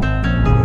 Música